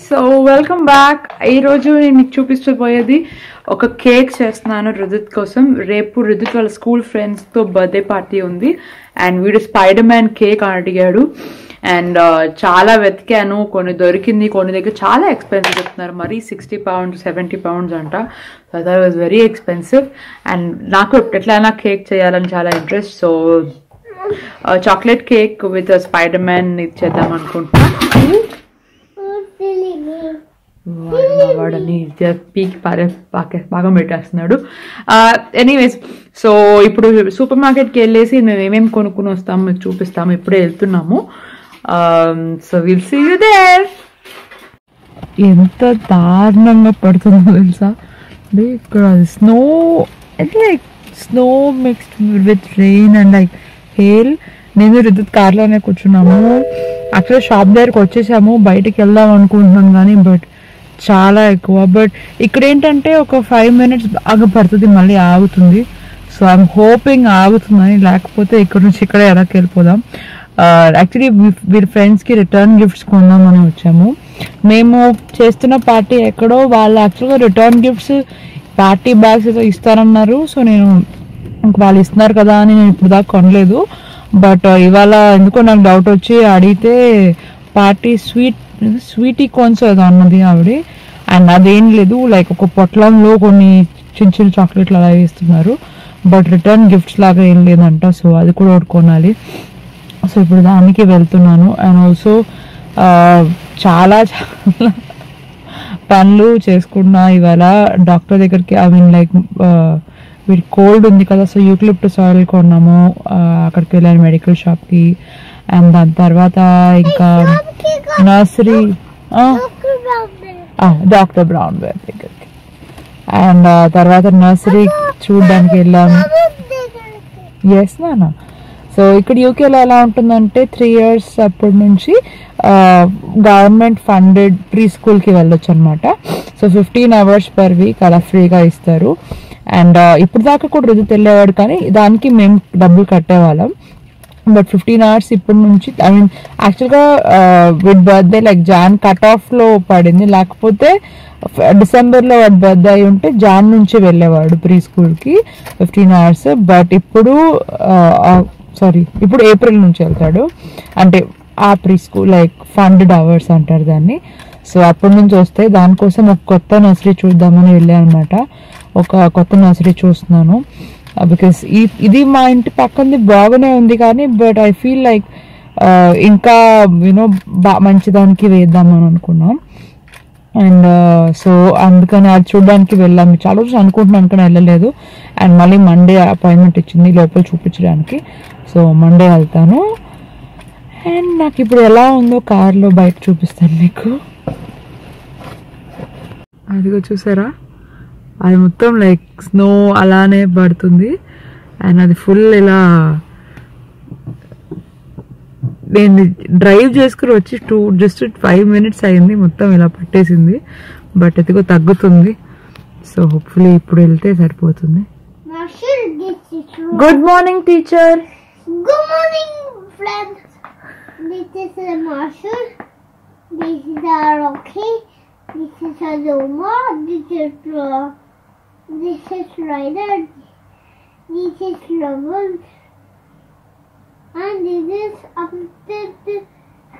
So welcome back ఈ రోజు నేను మీకు చూపించబోయేది ఒక కేక్ చేస్తున్నాను రుదిత్ కోసం. రేపు రుదిత్ వాళ్ళ స్కూల్ ఫ్రెండ్స్తో బర్త్డే పార్టీ ఉంది. అండ్ వీడు స్పైడర్ మ్యాన్ కేక్ అడిగాడు. అండ్ uh, చాలా వెతికాను. కొన్ని దొరికింది కొన్ని దగ్గర చాలా ఎక్స్పెన్సివ్ చెప్తున్నారు. మరీ సిక్స్టీ పౌండ్స్ సెవెంటీ పౌండ్స్ అంట. So that was very expensive and నాకు ఎట్లయినా కేక్ చేయాలని చాలా interest. So chocolate cake with Spider Man ఇది చేద్దాం అనుకుంటున్నాను వాడని పీకి పారే పాకే బాగా పెట్టేస్తున్నాడు. ఎనీవేస్ సో ఇప్పుడు సూపర్ మార్కెట్కి వెళ్ళేసి మేము ఏమేమి కొనుక్కుని వస్తాము మీకు చూపిస్తాము. ఇప్పుడే వెళ్తున్నాము. So will see you there ఎంత దారుణంగా పడుతుందో తెలుసా? ఇక్కడ స్నో అంటే like snow mixed with rain and like hail నేను రిద్దుత్ కార్లోనే కూర్చున్నాము. యాక్చువల్గా షాప్ దగ్గరకు వచ్చేసాము. బయటికి వెళ్దాం అనుకుంటున్నాను కానీ బట్ చాలా ఎక్కువ. బట్ ఇక్కడ ఏంటంటే ఒక ఫైవ్ మినిట్స్ బాగా పడుతుంది మళ్ళీ ఆగుతుంది. సో ఐఎమ్ హోపింగ్ ఆగుతుందని లేకపోతే ఇక్కడ నుంచి ఇక్కడే ఎలాకి వెళ్ళిపోదాం యాక్చువల్లీ వీరి ఫ్రెండ్స్కి రిటర్న్ గిఫ్ట్స్ కొందామని వచ్చాము. మేము చేస్తున్న పార్టీ ఎక్కడో వాళ్ళు యాక్చువల్గా రిటర్న్ గిఫ్ట్స్ పార్టీ బ్యాగ్స్ ఏదో ఇస్తారన్నారు సో నేను వాళ్ళు ఇస్తున్నారు కదా అని నేను ఇప్పుడు దాకా కొనలేదు. బట్ uh, ఇవాళ ఎందుకో నాకు డౌట్ వచ్చి అడిగితే పార్టీ స్వీట్ స్వీటీ కోన్స్ ఏదో అన్నది ఆవిడ. అండ్ అదేం లేదు లైక్ ఒక పొట్లంలో కొన్ని చిన్న చిన్న చాక్లెట్లు అలా ఇస్తున్నారు బట్ రిటర్న్ గిఫ్ట్స్ లాగా ఏం లేదంట సో అది కూడా ఒకటి కొనాలి. సో ఇప్పుడు దానికి వెళ్తున్నాను. అండ్ ఆల్సో చాలా చాలా పనులు చేసుకున్నా. ఇవాళ డాక్టర్ దగ్గరికి ఐ మీన్ లైక్ వీడి కోల్డ్ ఉంది కదా సో యూక్లిప్టస్ ఆయిల్ కొన్నాము. అక్కడికి వెళ్ళాను మెడికల్ షాప్కి అండ్ దాని తర్వాత ఇంకా నర్సరీ డాక్టర్ బ్రౌన్ బేర్ దగ్గరికి. అండ్ తర్వాత నర్సరీ చూడడానికి వెళ్ళాము ఎస్ నాన్న. సో ఇక్కడ యూకేలో ఎలా ఉంటుందంటే త్రీ ఇయర్స్ అప్పటి నుంచి గవర్నమెంట్ ఫండెడ్ ప్రీ స్కూల్కి వెళ్ళొచ్చు అనమాట so fifteen hours per week అలా ఫ్రీగా ఇస్తారు. అండ్ ఇప్పుడు దాకా కూడా రుజు తెలియవాడు కానీ దానికి మేము డబ్బులు కట్టేవాళ్ళం. బట్ ఫిఫ్టీన్ అవర్స్ ఇప్పటి నుంచి ఐ మీన్ యాక్చువల్గా with birthday like June cut ఆఫ్లో పడింది. లేకపోతే డిసెంబర్లో వాడి బర్త్డే అయి ఉంటే జాన్ నుంచి వెళ్ళేవాడు ప్రీ స్కూల్కి ఫిఫ్టీన్ అవర్స్ బట్ ఇప్పుడు uh, uh, సారీ ఇప్పుడు ఏప్రిల్ నుంచి వెళ్తాడు. అంటే ఆ pre school like funded hours అంటారు దాన్ని. సో అప్పటి నుంచి వస్తే దానికోసం ఒక కొత్త నర్సరీ చూద్దామని వెళ్ళాను అనమాట ఒక కొత్త నర్సరీ చూస్తున్నాను. Uh, బికాస్ ఈ ఇది మా ఇంటి పక్కనది బాగానే ఉంది కానీ బట్ ఐ ఫీల్ లైక్ ఇంకా యూనో బా మంచిదానికి వేద్దామని అనుకున్నాం. అండ్ సో uh, అందుకని అది చూడడానికి వెళ్ళాము చాలా రోజులు అనుకుంటున్నాను కానీ వెళ్ళలేదు. అండ్ మళ్ళీ మండే అపాయింట్మెంట్ ఇచ్చింది లోపల చూపించడానికి. సో మండే వెళ్తాను. అండ్ నాకు ఇప్పుడు ఎలా ఉందో కార్లో బయట చూపిస్తాను మీకు. అదిగో చూసారా? అది మొత్తం లైక్ స్నో అలానే పడుతుంది అండ్ అది ఫుల్ ఇలా నేను డ్రైవ్ చేసుకుని వచ్చి టూ జస్ట్ ఫైవ్ మినిట్స్ అయింది మొత్తం ఇలా పట్టేసింది బట్ ఎదిగో తగ్గుతుంది సో హోప్ఫుల్లీ ఇప్పుడు వెళ్తే సరిపోతుంది good morning teacher good morning. This is uh, Marshall. This is uh, Rocky. This is Azuma. This is This is Ryder. This is Ravan. And this is updated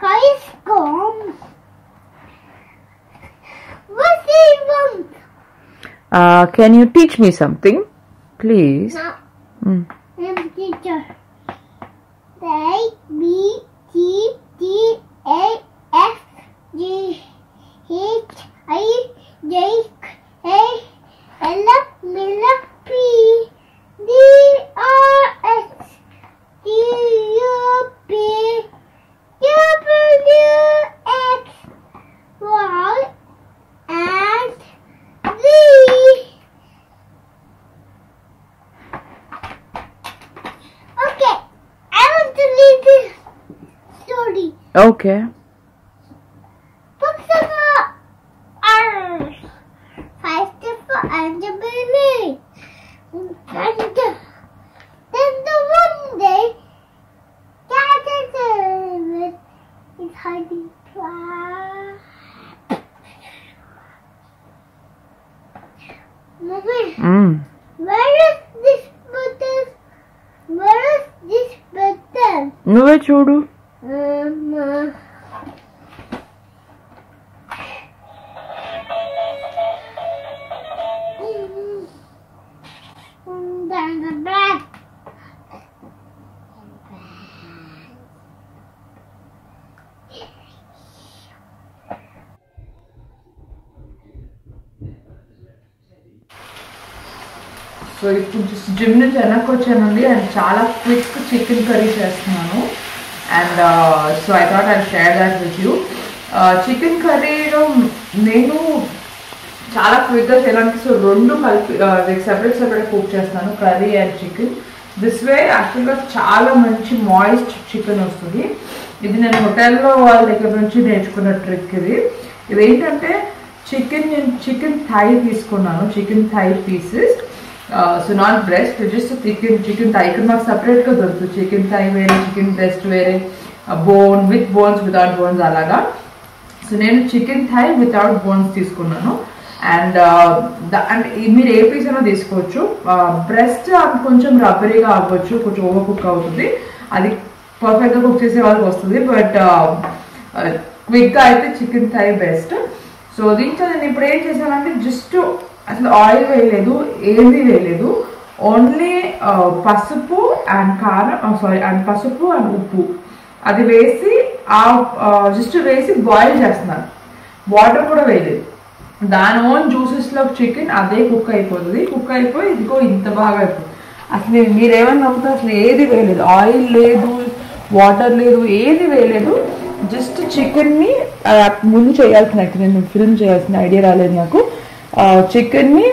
Guys come. What's even? Uh, can you teach me something? Please. No. Mm. I'm teacher. They L M P D R S T U P W X Y and Z. Okay, I want to read this story. Okay and the belief. And the, then the one day, Caterpillar is hiding trap. Where is this button? Where is this button? No, Chodu. So ఇప్పుడు gym నుంచి వెనక్కి వచ్చానండి and చాలా quick chicken curry చేస్తున్నాను. And so I thought I share that with you chicken కర్రీలో నేను చాలా క్విక్గా చేయడానికి సో రెండు కలిపి సెపరేట్ సెపరేట్ కుక్ చేస్తాను curry and chicken this way యాక్చువల్గా చాలా మంచి మాయిస్ట్ చికెన్ వస్తుంది. ఇది నేను హోటల్లో వాళ్ళ దగ్గర నుంచి నేర్చుకున్న ట్రిక్ ఇది. ఇదేంటంటే చికెన్ నేను చికెన్ థై తీసుకున్నాను chicken thigh pieces so not breast just chicken chicken thigh ఇక్కడ మాకు సపరేట్గా దొరుకుతుంది చికెన్ థై వేరే చికెన్ బ్రెస్ట్ వేరే. Bone with bones without bones అలాగా. సో నేను చికెన్ థై వితౌట్ బోన్స్ తీసుకున్నాను. అండ్ అండ్ uh, మీరు ఏ పీస్ అయినా తీసుకోవచ్చు. Uh, బ్రెస్ట్ కొంచెం రబ్బరీగా అవ్వచ్చు కొంచెం ఓవర్ కుక్ అవుతుంది. అది పర్ఫెక్ట్గా కుక్ చేసే వాళ్ళకి వస్తుంది. బట్ క్విక్గా uh, అయితే చికెన్ థై బెస్ట్ సో దీంట్లో నేను ఇప్పుడు ఏం చేశానంటే జస్ట్ అసలు ఆయిల్ వేయలేదు ఏది వేయలేదు. ఓన్లీ పసుపు అండ్ కారం సారీ అండ్ పసుపు అండ్ ఉప్పు. అది వేసి ఆ జస్ట్ వేసి బాయిల్ చేస్తున్నాను వాటర్ కూడా వేయలేదు. దాని ఓన్ జ్యూసెస్లో చికెన్ అదే కుక్ అయిపోతుంది. కుక్ అయిపోయి ఇదిగో ఇంత బాగా అయిపోతుంది. అసలు మీరేమన్నా నమ్ముతారు? అసలు ఏది వేయలేదు. ఆయిల్ లేదు వాటర్ లేదు ఏది వేయలేదు. జస్ట్ చికెన్ని ముందు చేయాల్సిన నేను ఫిల్మ్ చేయాల్సిన ఐడియా రాలేదు నాకు. చికెన్ని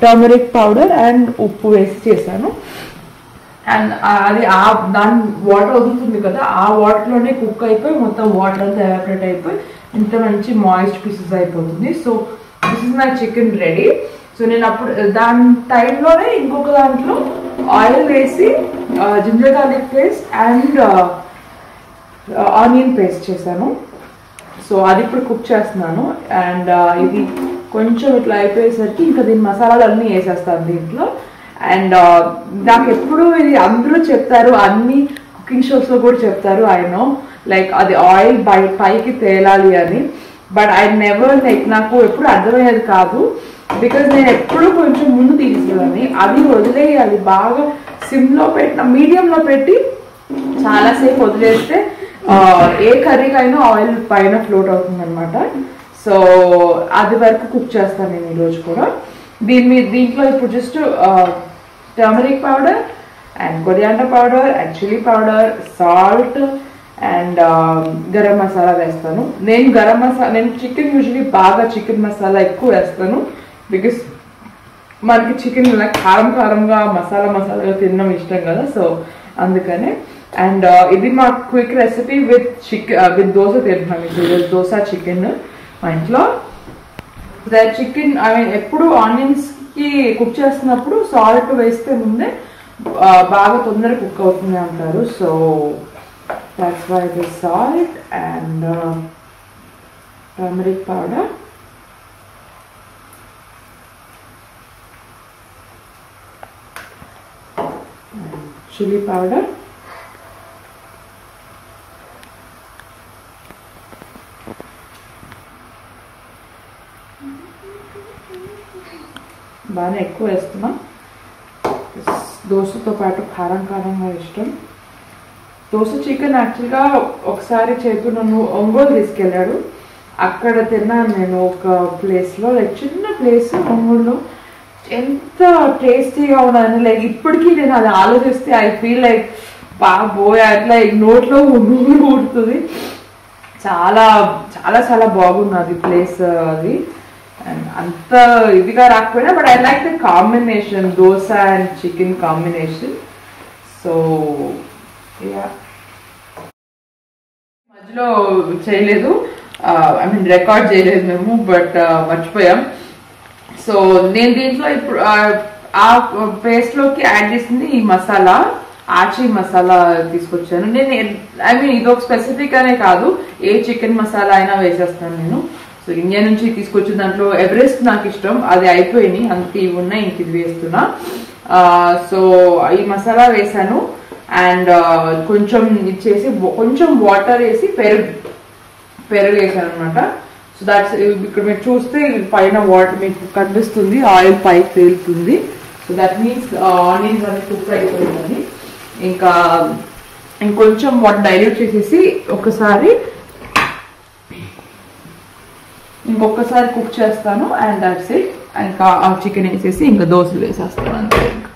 టర్మరిక్ పౌడర్ అండ్ ఉప్పు వేసి చేశాను. అండ్ అది ఆ దాని వాటర్ వదులుతుంది కదా ఆ వాటర్లోనే కుక్ అయిపోయి మొత్తం వాటర్ అంతా ఎవాపరేట్ అయిపోయి ఇంత మంచి మాయిస్ట్ పీసెస్ అయిపోతుంది. So this is my chicken ready so నేను అప్పుడు దాని టైంలోనే ఇంకొక దాంట్లో ఆయిల్ వేసి ginger garlic paste and onion paste చేశాను. సో అది ఇప్పుడు కుక్ చేస్తున్నాను. అండ్ ఇది కొంచెం ఇట్లా అయిపోయేసరికి ఇంకా దీని మసాలాలు అన్నీ వేసేస్తాను దీంట్లో. అండ్ uh, నాకు ఎప్పుడు ఇది అందరూ చెప్తారు అన్ని కుకింగ్ షోస్లో కూడా చెప్తారు ఐ నో లైక్ అది ఆయిల్ బై పైకి తేలాలి అని. బట్ ఐ నెవర్ లైక్ నాకు ఎప్పుడు అర్థమయ్యేది కాదు. బికాజ్ నేను ఎప్పుడు కొంచెం ముందు తీసేదాన్ని. అది వదిలేయాలి. బాగా సిమ్లో పెట్టిన మీడియంలో పెట్టి చాలాసేపు వదిలేస్తే uh, ఏ కర్రీకైనా ఆయిల్ పైన ఫ్లోట్ అవుతుంది అనమాట సో అది వరకు కుక్ చేస్తాను నేను ఈరోజు కూడా. దీని మీద దీంట్లో ఇప్పుడు just turmeric powder and coriander powder and chilli powder salt and garam masala వేస్తాను. నేను గరం మసాలా నేను చికెన్ యూజువలీ బాగా చికెన్ మసాలా ఎక్కువ వేస్తాను బికాస్ మనకి చికెన్ ఇలా కారం కారంగా మసాలా మసాలాగా తినడం ఇష్టం కదా సో అందుకనే. అండ్ ఇది మా quick recipe with chicken with dosa తింటున్నాం ఇప్పుడు దోశ చికెన్ మా ఇంట్లో చికెన్ ఐ మీన్ ఎప్పుడు ఆనియన్స్కి కుక్ చేస్తున్నప్పుడు సాల్ట్ వేస్తే ముందే బాగా తొందరగా కుక్ అవుతుంది అంటారు. So that's why the salt and turmeric powder chili powder. బాగానే ఎక్కువ వేస్తున్నా. దోశతో పాటు కారం కారంగా ఇష్టం. దోశ చికెన్ యాక్చువల్గా ఒకసారి చేతు నన్ను ఒంగోలు తీసుకెళ్ళాడు. అక్కడ తిన్నాను నేను ఒక ప్లేస్లో లైక్ చిన్న ప్లేస్ ఒంగోలులో. ఎంత టేస్టీగా ఉన్నాను లైక్ ఇప్పటికీ నేను అది ఆలోచిస్తే ఐ ఫీల్ లైక్ బాబోయ్ అట్లా నోట్లో నూనె ఊడుతుంది చాలా చాలా చాలా బాగుంది అది ప్లేస్ అది. అంత ఇదిగా రాకపోయినా but I like the combination dosa and chicken combination so yeah మధ్యలో చేయలేదు. ఐ మీన్ రికార్డ్ చేయలేదు మేము బట్ uh, మర్చిపోయాం. సో నేను దీంట్లో ఇప్పుడు uh, ఆ, ఆ పేస్ట్లోకి యాడ్ చేసింది ఈ మసాలా ఆచి మసాలా తీసుకొచ్చాను. నేను ఐ మీన్ ఇది ఒక స్పెసిఫిక్ అనే కాదు. ఏ చికెన్ మసాలా అయినా వేసేస్తాను నేను. సో ఇండియా నుంచి తీసుకొచ్చిన దాంట్లో ఎవరెస్ట్ నాకు ఇష్టం. అది అయిపోయినాయి అందుకే ఇవి ఉన్నాయి ఇంక ఇది వేస్తున్నా సో ఈ మసాలా వేసాను అండ్ కొంచెం ఇచ్చేసి కొంచెం వాటర్ వేసి పెరుగు పెరుగు వేసాను అనమాట సో దాట్స్ ఇక్కడ మీరు చూస్తే పైన వాటర్ మీకు కనిపిస్తుంది. ఆయిల్ పైకి తేలుతుంది సో దట్ మీన్స్ ఆనియన్స్ అనేది కుక్ అయిపోయిందని ఇంకా ఇంకొంచెం వాటర్ డైల్యూట్ చేసేసి ఒకసారి ఇంకొకసారి కుక్ చేస్తాను అండ్ దట్స్ ఇట్ ఇంకా ఆ చికెన్ వేసేసి ఇంకా దోశలు వేసేస్తాను అంతే. ఇంకా